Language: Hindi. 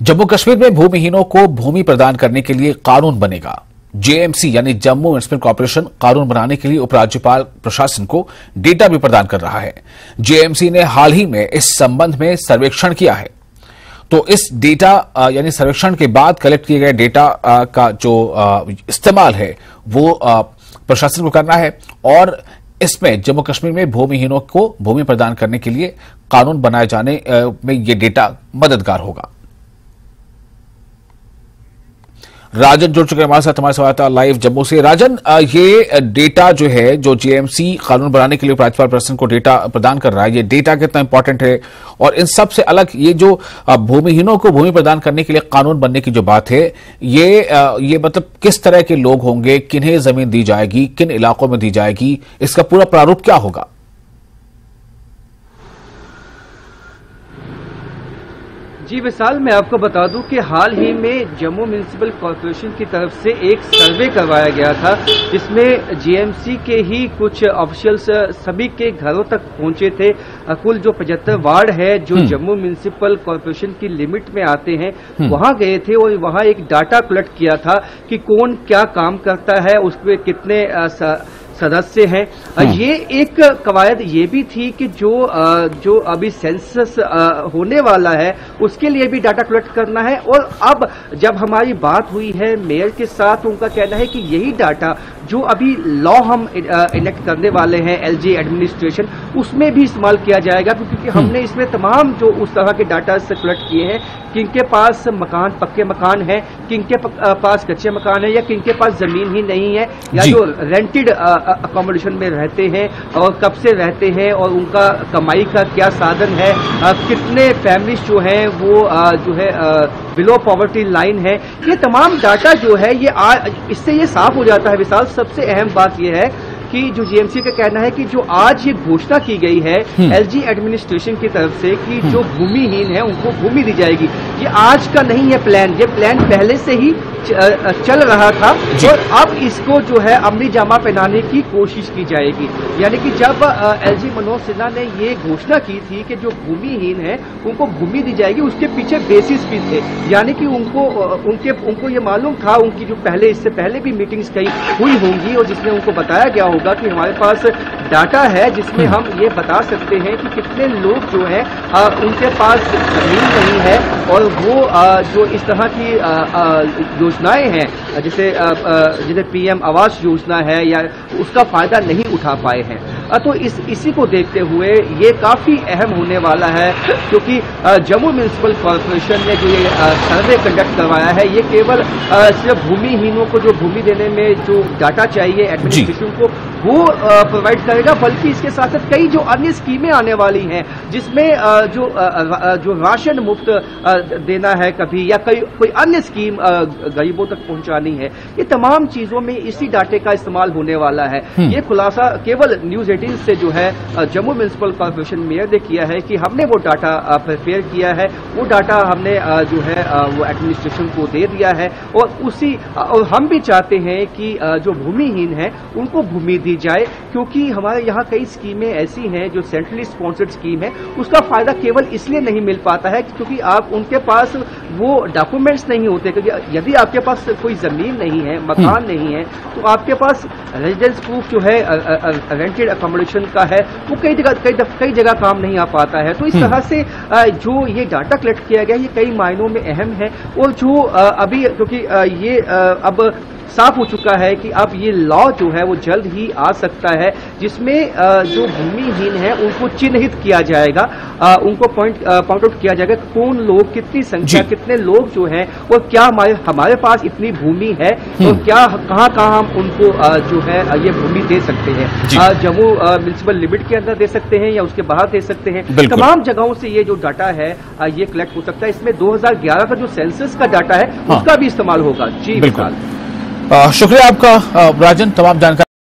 जम्मू कश्मीर में भूमिहीनों को भूमि प्रदान करने के लिए कानून बनेगा। जेएमसी यानी जम्मू म्यूनिसिपल कॉरपोरेशन कानून बनाने के लिए उपराज्यपाल प्रशासन को डेटा भी प्रदान कर रहा है। जेएमसी ने हाल ही में इस संबंध में सर्वेक्षण किया है। तो इस डेटा यानी सर्वेक्षण के बाद कलेक्ट किए गए डेटा का जो इस्तेमाल है, वो प्रशासन को करना है। और इसमें जम्मू कश्मीर में भूमिहीनों को भूमि प्रदान करने के लिए कानून बनाए जाने में ये डेटा मददगार होगा। राजन जुड़ चुके हमारे साथ, हमारे संवाददाता लाइव जम्मू से। राजन ये डेटा जो है, जो जेएमसी कानून बनाने के लिए राज्यपाल प्रशासन को डेटा प्रदान कर रहा है, ये डेटा कितना इंपॉर्टेंट है? और इन सबसे अलग ये जो भूमिहीनों को भूमि प्रदान करने के लिए कानून बनने की जो बात है, ये ये मतलब किस तरह के लोग होंगे, किन्हें ज़मीन दी जाएगी, किन इलाकों में दी जाएगी, इसका पूरा प्रारूप क्या होगा? जी विशाल मैं आपको बता दूँ कि हाल ही में जम्मू म्यूनिसिपल कॉरपोरेशन की तरफ़ से एक सर्वे करवाया गया था जिसमें जीएमसी के ही कुछ ऑफिशियल्स सभी के घरों तक पहुँचे थे कुल जो पचहत्तर वार्ड है जो हम्म। जम्मू म्यूनिसिपल कॉरपोरेशन की लिमिट में आते हैं हम्म। वहाँ गए थे और वहाँ एक डाटा कलेक्ट किया था कि कौन क्या काम करता है उसमें कितने सदस्य हैं हाँ। ये एक कवायद ये भी थी कि जो जो अभी सेंसस होने वाला है उसके लिए भी डाटा कलेक्ट करना है और अब जब हमारी बात हुई है मेयर के साथ उनका कहना है कि यही डाटा जो अभी लॉ हम इलेक्ट करने वाले हैं एलजी एडमिनिस्ट्रेशन उसमें भी इस्तेमाल किया जाएगा क्योंकि हम्म। हमने इसमें तमाम जो उस तरह के डाटा कलेक्ट किए हैं किनके पास मकान पक्के मकान है किनके पास कच्चे मकान है या किनके पास ज़मीन ही नहीं है या जो रेंटेड अकोमोडेशन में रहते हैं और कब से रहते हैं और उनका कमाई का क्या साधन है आ, कितने फैमिलीज़ जो हैं वो आ, जो है बिलो पॉवर्टी लाइन है ये तमाम डाटा जो है ये आ, इससे ये साफ़ हो जाता है विशाल सबसे अहम बात ये है कि जो जीएमसी का कहना है कि जो आज ये घोषणा की गई है एलजी हम्म। एडमिनिस्ट्रेशन की तरफ़ से कि जो हम्म। भूमिहीन है उनको भूमि दी जाएगी ये आज का नहीं है प्लान ये प्लान पहले से ही चल रहा था और अब इसको जो है अमली जामा पहनाने की कोशिश की जाएगी। यानी कि जब एलजी मनोज सिन्हा ने ये घोषणा की थी कि जो भूमिहीन है उनको भूमि दी जाएगी उसके पीछे बेसिस भी थे। यानी कि उनको उनके उनको ये मालूम था उनकी जो पहले इससे पहले भी मीटिंग्स कई हुई होंगी और जिसमें उनको बताया गया होगा कि हमारे पास डाटा है जिसमें हम ये बता सकते हैं कि कितने लोग जो है उनके पास ज़मीन नहीं है और वो जो इस तरह की योजनाएँ हैं जैसे जैसे पीएम आवास योजना है या उसका फ़ायदा नहीं उठा पाए हैं। तो इस इसी को देखते हुए ये काफ़ी अहम होने वाला है क्योंकि जम्मू म्यूनिसिपल कॉरपोरेशन ने जो ये सर्वे कंडक्ट करवाया है ये केवल सिर्फ़ भूमिहीनों को जो भूमि देने में जो डाटा चाहिए एडमिनिस्ट्रेशन को वो प्रोवाइड करेगा बल्कि इसके साथ साथ कई जो अन्य स्कीमें आने वाली हैं जिसमें जो जो राशन मुफ़्त देना है कभी या कई कोई अन्य स्कीम गरीबों तक पहुंचानी है ये तमाम चीज़ों में इसी डाटे का इस्तेमाल होने वाला है हम्म। ये खुलासा केवल न्यूज़ एटीन से जो है जम्मू म्यूनिसिपल कॉरपोरेशन मेयर ने किया है कि हमने वो डाटा प्रिपेयर किया है वो डाटा हमने जो है वो एडमिनिस्ट्रेशन को दे दिया है और उसी और हम भी चाहते हैं कि जो भूमिहीन है उनको भूमि दी जाए क्योंकि हमारे यहाँ कई स्कीमें ऐसी हैं जो सेंट्रली स्पॉन्सर्ड स्कीम है उसका फ़ायदा केवल इसलिए नहीं मिल पाता है क्योंकि आप उनके पास वो डॉक्यूमेंट्स नहीं होते क्योंकि यदि आपके पास कोई ज़मीन नहीं है मकान हम्म। नहीं है तो आपके पास रेजिडेंस प्रूफ जो है रेंटेड अकोमोडेशन का है वो कई जगह कई कई जगह काम नहीं आ पाता है तो इस हम्म। तरह से जो ये डाटा कलेक्ट किया गया ये कई मायनों में अहम है और जो अभी क्योंकि ये अब साफ़ हो चुका है कि अब ये लॉ जो है वो जल्द ही आ सकता है जिसमें जो भूमिहीन है उनको चिन्हित किया जाएगा। उनको पॉइंट पॉइंट आउट किया जाएगा कौन लोग कितनी संख्या कितने लोग जो हैं और क्या हमारे हमारे पास इतनी भूमि है और हम्म। क्या कहाँ कहाँ हम उनको जो है ये भूमि दे सकते हैं। जम्मू म्यूनिसिपल लिमिट के अंदर दे सकते हैं या उसके बाहर दे सकते हैं। तमाम जगहों से ये जो डाटा है ये कलेक्ट हो सकता है। इसमें 2011 का जो सेंसस का डाटा है हाँ। उसका भी इस्तेमाल होगा। जी बिल्कुल। शुक्रिया आपका। राजन तमाम जानकारी